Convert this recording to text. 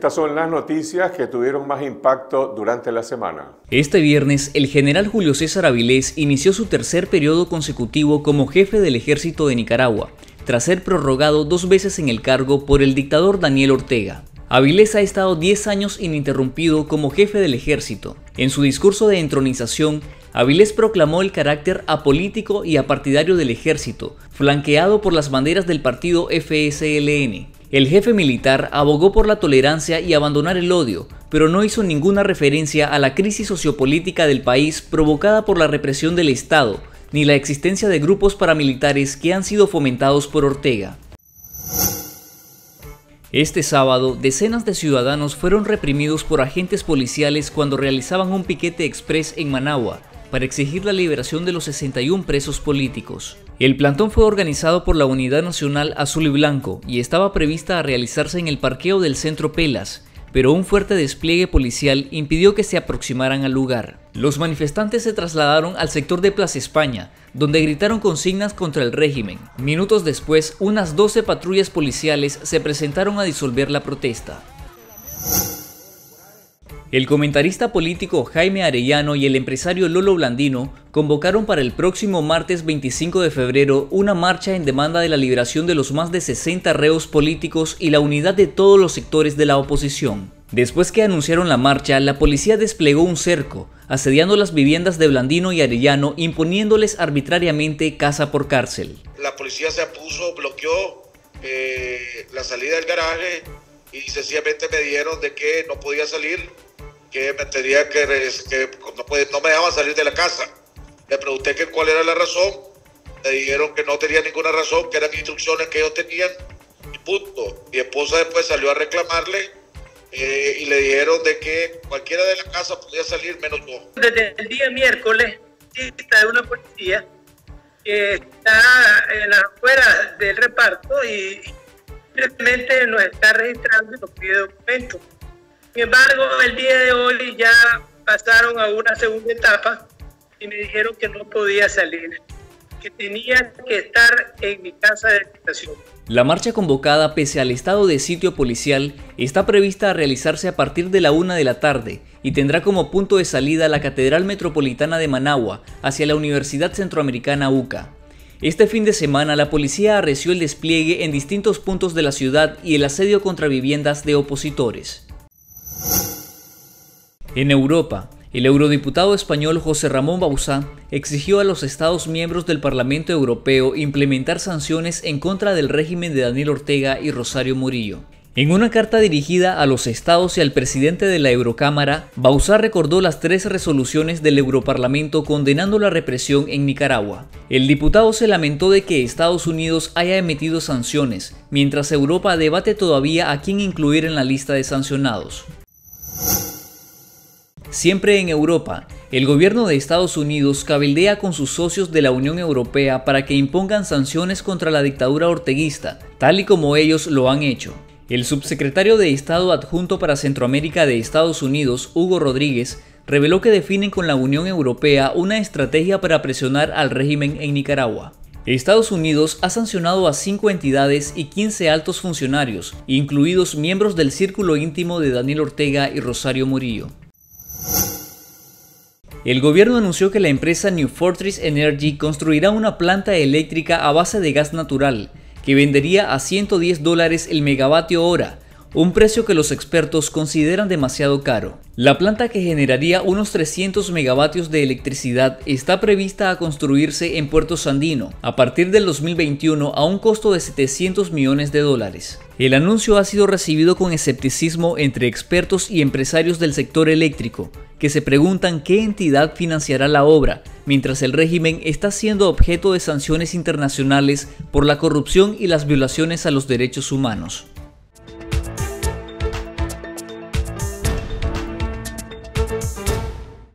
Estas son las noticias que tuvieron más impacto durante la semana. Este viernes, el general Julio César Avilés inició su tercer periodo consecutivo como jefe del ejército de Nicaragua, tras ser prorrogado dos veces en el cargo por el dictador Daniel Ortega. Avilés ha estado 10 años ininterrumpido como jefe del ejército. En su discurso de entronización, Avilés proclamó el carácter apolítico y apartidario del ejército, flanqueado por las banderas del partido FSLN. El jefe militar abogó por la tolerancia y abandonar el odio, pero no hizo ninguna referencia a la crisis sociopolítica del país provocada por la represión del Estado, ni la existencia de grupos paramilitares que han sido fomentados por Ortega. Este sábado, decenas de ciudadanos fueron reprimidos por agentes policiales cuando realizaban un piquete express en Managua para exigir la liberación de los 61 presos políticos. El plantón fue organizado por la Unidad Nacional Azul y Blanco y estaba prevista a realizarse en el parqueo del Centro Pelas, pero un fuerte despliegue policial impidió que se aproximaran al lugar. Los manifestantes se trasladaron al sector de Plaza España, donde gritaron consignas contra el régimen. Minutos después, unas 12 patrullas policiales se presentaron a disolver la protesta. El comentarista político Jaime Arellano y el empresario Lolo Blandino convocaron para el próximo martes 25 de febrero una marcha en demanda de la liberación de los más de 60 reos políticos y la unidad de todos los sectores de la oposición. Después que anunciaron la marcha, la policía desplegó un cerco, asediando las viviendas de Blandino y Arellano, imponiéndoles arbitrariamente casa por cárcel. La policía se puso, bloqueó eh, la salida del garaje y sencillamente me dijeron de que no podía salir que me tenía que, no, no, me dejaban salir de la casa. Le pregunté que cuál era la razón. Me dijeron que no tenía ninguna razón, que eran instrucciones que ellos tenían. Y punto. Mi esposa después salió a reclamarle eh, y le dijeron de que cualquiera de la casa podía salir menos yo. Desde el día miércoles está una policía que está en la afuera del reparto y simplemente nos está registrando y nos pide documentos. Sin embargo, el día de hoy ya pasaron a una segunda etapa y me dijeron que no podía salir, que tenía que estar en mi casa de habitación. La marcha convocada pese al estado de sitio policial está prevista a realizarse a partir de la una de la tarde y tendrá como punto de salida la Catedral Metropolitana de Managua hacia la Universidad Centroamericana UCA. Este fin de semana la policía arreció el despliegue en distintos puntos de la ciudad y el asedio contra viviendas de opositores. En Europa, el eurodiputado español José Ramón Bauzá exigió a los Estados miembros del Parlamento Europeo implementar sanciones en contra del régimen de Daniel Ortega y Rosario Murillo. En una carta dirigida a los estados y al presidente de la Eurocámara, Bauzá recordó las tres resoluciones del Europarlamento condenando la represión en Nicaragua. El diputado se lamentó de que Estados Unidos haya emitido sanciones, mientras Europa debate todavía a quién incluir en la lista de sancionados. Siempre en Europa, el gobierno de Estados Unidos cabildea con sus socios de la Unión Europea para que impongan sanciones contra la dictadura orteguista, tal y como ellos lo han hecho. El subsecretario de Estado adjunto para Centroamérica de Estados Unidos, Hugo Rodríguez, reveló que definen con la Unión Europea una estrategia para presionar al régimen en Nicaragua. Estados Unidos ha sancionado a cinco entidades y 15 altos funcionarios, incluidos miembros del círculo íntimo de Daniel Ortega y Rosario Murillo. El gobierno anunció que la empresa New Fortress Energy construirá una planta eléctrica a base de gas natural, que vendería a 110 dólares el megavatio hora, un precio que los expertos consideran demasiado caro. La planta que generaría unos 300 megavatios de electricidad está prevista a construirse en Puerto Sandino a partir del 2021 a un costo de 700 millones de dólares. El anuncio ha sido recibido con escepticismo entre expertos y empresarios del sector eléctrico, que se preguntan qué entidad financiará la obra, mientras el régimen está siendo objeto de sanciones internacionales por la corrupción y las violaciones a los derechos humanos.